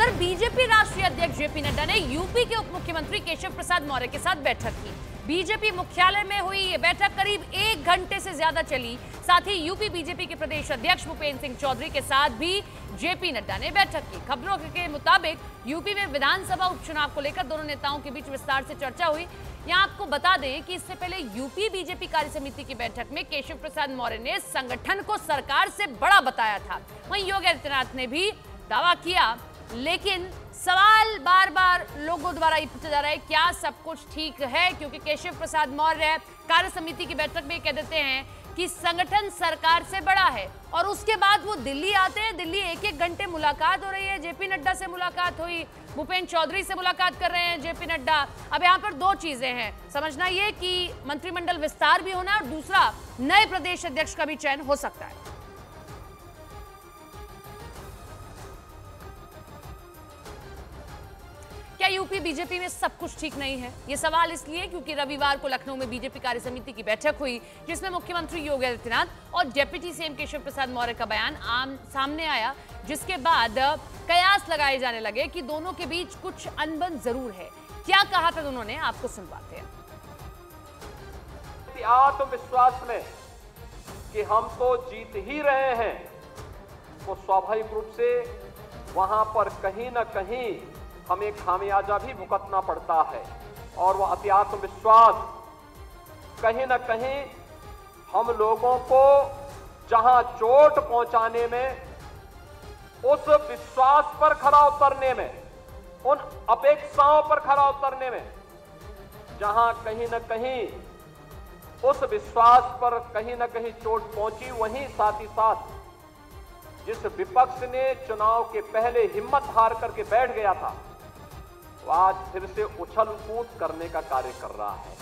उधर बीजेपी राष्ट्रीय अध्यक्ष जेपी नड्डा ने यूपी के उप मुख्यमंत्री केशव प्रसाद मौर्य के साथ बैठक की। बीजेपी मुख्यालय में हुई ये बैठक करीब एक घंटे से ज़्यादा चली। साथ ही यूपी बीजेपी के प्रदेश अध्यक्ष भूपेन्द्र सिंह चौधरी के साथ भी जेपी नड्डा ने बैठक की। खबरों के मुताबिक यूपी में विधानसभा उपचुनाव को लेकर दोनों नेताओं के बीच विस्तार से चर्चा हुई। यहाँ आपको बता दें कि इससे पहले यूपी बीजेपी कार्य समिति की बैठक में केशव प्रसाद मौर्य ने संगठन को सरकार से बड़ा बताया था। वहीं योगी आदित्यनाथ ने भी दावा किया। लेकिन सवाल बार बार लोगों द्वारा ये पूछा जा रहा है, क्या सब कुछ ठीक है? क्योंकि केशव प्रसाद मौर्य कार्य समिति की बैठक में कह देते हैं कि संगठन सरकार से बड़ा है और उसके बाद वो दिल्ली आते हैं, दिल्ली एक एक घंटे मुलाकात हो रही है। जेपी नड्डा से मुलाकात हुई भूपेन्द्र चौधरी से मुलाकात कर रहे हैं जेपी नड्डा। अब यहाँ पर दो चीज़ें हैं। समझना ये कि मंत्रिमंडल विस्तार भी होना और दूसरा नए प्रदेश अध्यक्ष का भी चयन हो सकता है। यूपी बीजेपी में सब कुछ ठीक नहीं है। ये सवाल इसलिए क्योंकि रविवार को लखनऊ में बीजेपी कार्य समिति की बैठक हुई, जिसमें मुख्यमंत्री योगी आदित्यनाथ और डेप्यूटी सीएम केशव प्रसाद मौर्य का बयान आम सामने आया, जिसके बाद कयास लगाए जाने लगे कि दोनों के बीच कुछ अनबन ज़रूर है। क्या कहा था दोनों ने आपको सुनवाते हैं। आत्मविश्वास में कि हम तो जीत ही रहे हैं, वो स्वाभाविक रूप से वहाँ पर कहीं ना कहीं हमें खामियाजा भी भुगतना पड़ता है और वह अति आत्मविश्वास। कहीं ना कहीं हम लोगों को जहाँ चोट पहुँचाने में, उस विश्वास पर खरा उतरने में, उन अपेक्षाओं पर खरा उतरने में, जहाँ कहीं ना कहीं उस विश्वास पर कहीं ना कहीं चोट पहुँची, वहीं साथ ही साथ जिस विपक्ष ने चुनाव के पहले हिम्मत हार करके बैठ गया था आज फिर से उछल कूद करने का कार्य कर रहा है।